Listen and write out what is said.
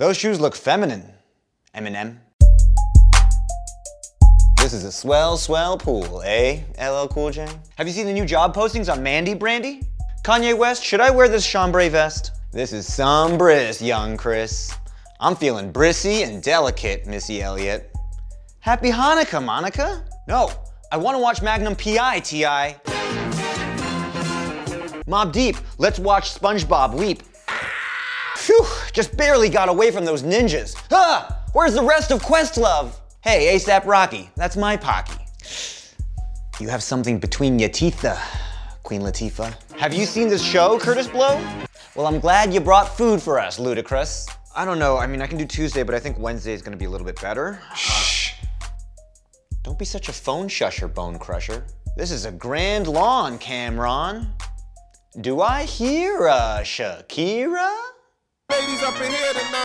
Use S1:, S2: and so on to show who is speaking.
S1: Those shoes look feminine, Eminem. This is a swell, swell pool, eh, LL Cool J? Have you seen the new job postings on Mandy Brandy? Kanye West, should I wear this chambray vest? This is some brisk, young Chris. I'm feeling brissy and delicate, Missy Elliott. Happy Hanukkah, Monica. No, I want to watch Magnum P.I., T.I. Mobb Deep, let's watch SpongeBob weep. Phew, just barely got away from those ninjas. Ah, where's the rest of Questlove? Hey, ASAP Rocky, that's my Pocky. You have something between your teeth, uh, Queen Latifah. Have you seen this show, Kurtis Blow? Well, I'm glad you brought food for us, Ludacris. I don't know, I mean, I can do Tuesday, but I think Wednesday is gonna be a little bit better. Shh. Don't be such a phone shusher, Bone Crusher. This is a grand lawn, Cam'ron. Do I hear a Shakira?
S2: Ladies up in here tonight.